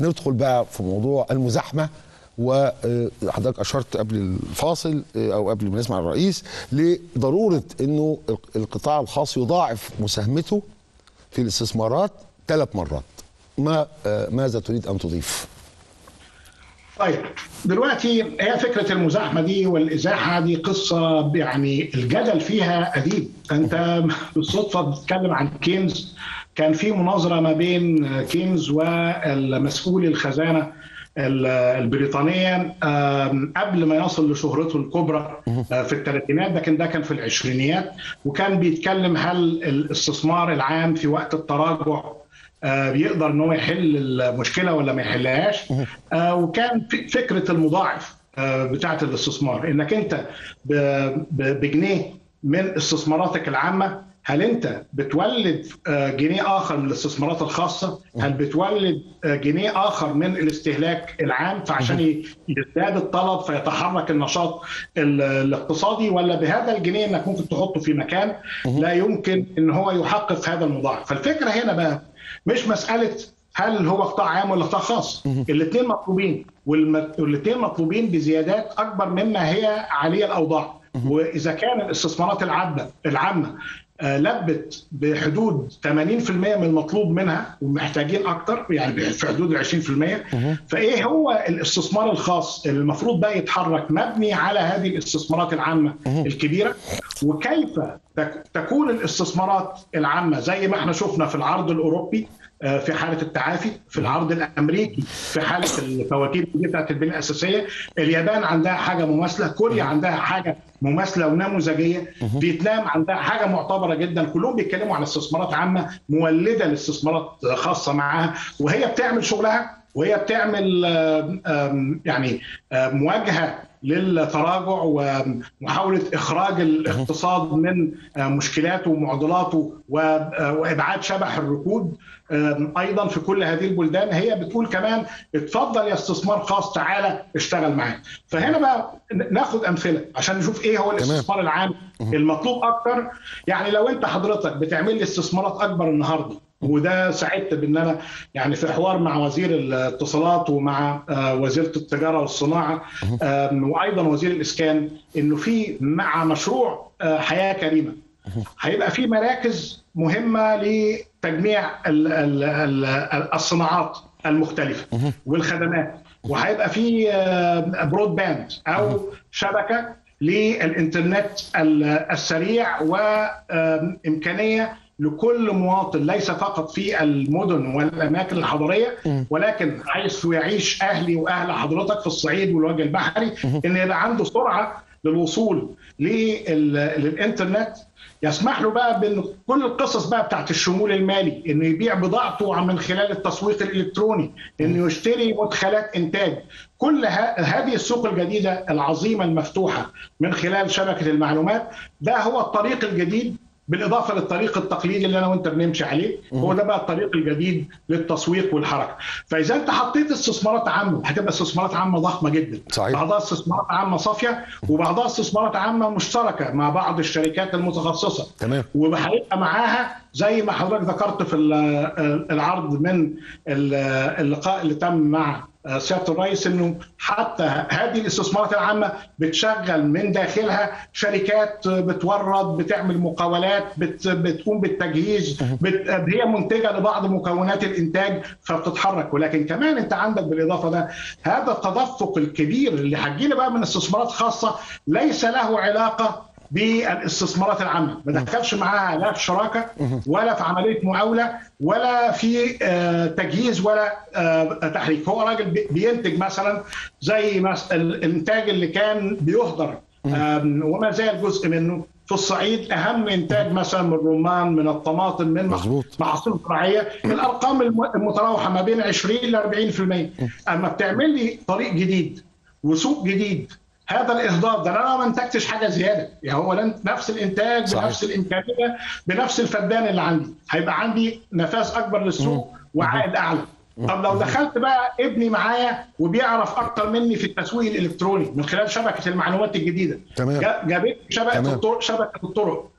ندخل بقى في موضوع المزاحمة وحضرتك أشرت قبل الفاصل أو قبل ما نسمع الرئيس لضرورة إنه القطاع الخاص يضاعف مساهمته في الاستثمارات ثلاث مرات ما ماذا تريد أن تضيف؟ طيب دلوقتي هي فكرة المزاحمة دي والإزاحة دي قصة يعني الجدل فيها قديم أنت بالصدفة بتتكلم عن كينز كان في مناظرة ما بين كينز والمسؤول الخزانة البريطانية قبل ما يصل لشهرته الكبرى في الثلاثينات لكن ده كان في العشرينيات وكان بيتكلم هل الاستثمار العام في وقت التراجع بيقدر إن هو يحل المشكلة ولا ما يحلهاش؟ وكان فكرة المضاعف بتاعة الاستثمار إنك أنت بجنيه من استثماراتك العامة هل انت بتولد جنيه آخر من الاستثمارات الخاصة؟ هل بتولد جنيه آخر من الاستهلاك العام فعشان يزداد الطلب فيتحرك النشاط الاقتصادي ولا بهذا الجنيه انك ممكن تحطه في مكان لا يمكن ان هو يحقق هذا المضاعف، فالفكرة هنا بقى مش مسألة هل هو قطاع عام ولا قطاع خاص؟ الاثنين مطلوبين والاثنين مطلوبين بزيادات أكبر مما هي عليه الأوضاع. وإذا كان الاستثمارات العامه العامة لبت بحدود 80% من المطلوب منها ومحتاجين أكتر يعني في حدود ال 20% فإيه هو الاستثمار الخاص اللي المفروض بقى يتحرك مبني على هذه الاستثمارات العامة الكبيرة؟ وكيف تكون الاستثمارات العامة زي ما إحنا شفنا في العرض الأوروبي في حالة التعافي في العرض الأمريكي في حالة الفواتير بتاعت البنية الأساسية. اليابان عندها حاجة مماثلة كوريا عندها حاجة مماثلة ونموذجية. فيتنام عندها حاجة معتبرة جدا. كلهم بيتكلموا على استثمارات عامة مولدة لاستثمارات خاصة معاها. وهي بتعمل شغلها وهي بتعمل يعني مواجهة للتراجع ومحاولة إخراج الاقتصاد من مشكلاته ومعضلاته وإبعاد شبح الركود. أيضا في كل هذه البلدان هي بتقول كمان اتفضل يا استثمار خاص تعالى اشتغل معانا فهنا بقى ناخد أمثلة عشان نشوف إيه هو الاستثمار العام المطلوب أكتر. يعني لو أنت حضرتك بتعمل لي استثمارات أكبر النهارده وده سعدت بإن أنا يعني في حوار مع وزير الاتصالات ومع وزيرة التجارة والصناعة وأيضا وزير الإسكان إنه في مع مشروع حياة كريمة. هيبقى في مراكز مهمة لتجميع الصناعات المختلفة والخدمات. وهيبقى في broadband أو شبكة للإنترنت السريع وامكانيه لكل مواطن ليس فقط في المدن والأماكن الحضرية ولكن حيث يعيش أهلي وأهل حضرتك في الصعيد والوجه البحري إن يبقى عنده سرعة للوصول للإنترنت. يسمح له بقى بإن كل القصص بقى بتاعت الشمول المالي إنه يبيع بضاعته من خلال التسويق الإلكتروني إنه يشتري مدخلات إنتاج. كل هذه السوق الجديدة العظيمة المفتوحة من خلال شبكة المعلومات ده هو الطريق الجديد بالإضافة للطريق التقليدي اللي أنا وأنت بنمشي عليه هو ده بقى الطريق الجديد للتسويق والحركة. فإذا أنت حطيت استثمارات عامة هتبقى استثمارات عامة ضخمة جدا. صحيح. بعضها استثمارات عامة صافية وبعضها استثمارات عامة مشتركة مع بعض الشركات المتخصصة. تمام. وهيبقى معاها زي ما حضرتك ذكرت في العرض من اللقاء اللي تم مع سيادة الرئيس إنه حتى هذه الاستثمارات العامة بتشغل من داخلها شركات بتورد بتعمل مقاولات بت بتقوم بالتجهيز بت هي منتجة لبعض مكونات الإنتاج فبتتحرك. ولكن كمان أنت عندك بالإضافة ده هذا التدفق الكبير اللي هتجينا بقى من استثمارات خاصة ليس له علاقة بالاستثمارات العامة. ما دخلش معاها لا في شراكة ولا في عملية مقاوله ولا في تجهيز ولا تحريك. هو راجل بينتج مثلا زي الإنتاج اللي كان بيهدر. وما زال جزء منه. في الصعيد أهم إنتاج مثلا من الرمان من الطماطم من محاصيل زراعيه الأرقام المتراوحة ما بين 20 ل 40% أما بتعمل لي طريق جديد وسوق جديد هذا الاهدار ده أنا ما انتجتش حاجة زيادة. يعني هو نفس الإنتاج صحيح. بنفس الامكانيه بنفس الفدان اللي عندي. هيبقى عندي نفاذ أكبر للسوق وعائد أعلى. طب لو دخلت بقى ابني معايا وبيعرف أكتر مني في التسويق الإلكتروني من خلال شبكة المعلومات الجديدة. تمام. جابت شبكة تمام. الطرق شبكة الطرق.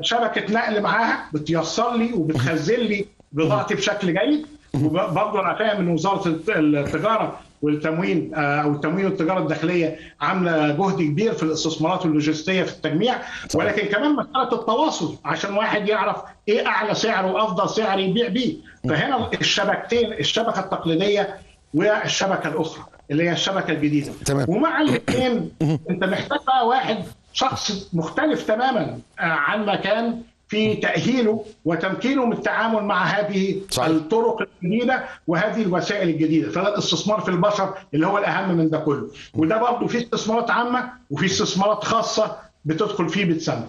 شبكة نقل معاها بتيسر لي وبتخزن لي بضاعتي بشكل جيد. وبرضه أنا فاهم إن وزارة التجارة والتموين أو التموين والتجاره الداخلية عاملة جهد كبير في الاستثمارات اللوجستيه في التجميع. ولكن كمان مسألة التواصل عشان واحد يعرف إيه أعلى سعر وأفضل سعر يبيع بيه. فهنا الشبكتين الشبكة التقليدية والشبكة الأخرى اللي هي الشبكة الجديدة. تمام. ومع الاثنين أنت محتاج بقى واحد شخص مختلف تماما عن ما كان في تأهيله وتمكينه من التعامل مع هذه صحيح. الطرق الجديدة وهذه الوسائل الجديدة. فده الاستثمار في البشر اللي هو الأهم من ده كله. وده برضه في استثمارات عامة وفي استثمارات خاصة بتدخل فيه بتسمى.